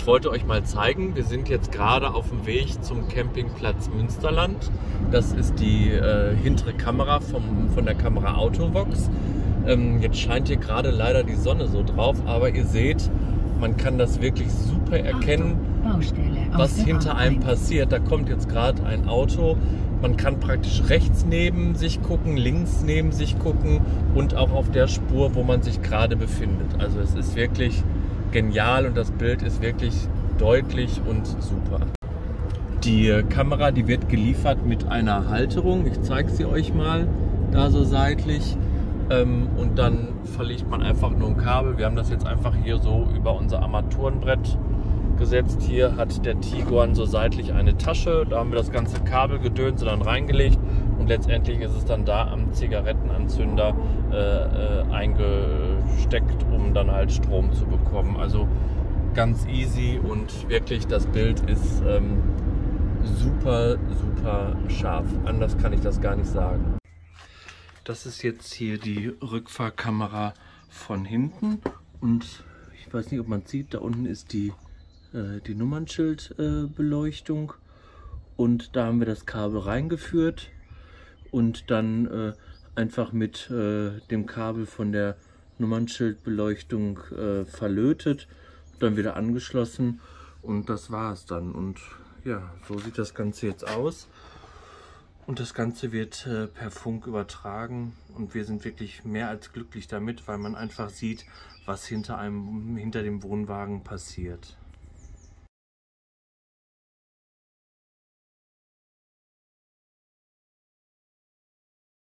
Ich wollte euch mal zeigen, wir sind jetzt gerade auf dem Weg zum Campingplatz Münsterland. Das ist die äh, hintere Kamera vom, von der Kamera Autovox. Ähm, jetzt scheint hier gerade leider die Sonne so drauf, aber ihr seht, man kann das wirklich super erkennen, was hinter einem passiert. Da kommt jetzt gerade ein Auto. Man kann praktisch rechts neben sich gucken, links neben sich gucken und auch auf der Spur, wo man sich gerade befindet. Also es ist wirklich genial und das Bild ist wirklich deutlich und super. Die Kamera, die wird geliefert mit einer Halterung. Ich zeige sie euch mal da so seitlich. Ähm, und dann verlegt man einfach nur ein Kabel. Wir haben das jetzt einfach hier so über unser Armaturenbrett gesetzt. Hier hat der Tiguan so seitlich eine Tasche. Da haben wir das ganze Kabelgedönse dann reingelegt letztendlich ist es dann da am Zigarettenanzünder äh, äh, eingesteckt, um dann halt Strom zu bekommen. Also ganz easy und wirklich das Bild ist ähm, super, super scharf. Anders kann ich das gar nicht sagen. Das ist jetzt hier die Rückfahrkamera von hinten und ich weiß nicht, ob man sieht, da unten ist die äh, die Nummernschildbeleuchtung äh, und da haben wir das Kabel reingeführt und dann äh, einfach mit äh, dem Kabel von der Nummernschildbeleuchtung äh, verlötet, dann wieder angeschlossen und das war es dann und ja, so sieht das Ganze jetzt aus. Und das Ganze wird äh, per Funk übertragen und wir sind wirklich mehr als glücklich damit, weil man einfach sieht, was hinter einem, hinter dem Wohnwagen passiert.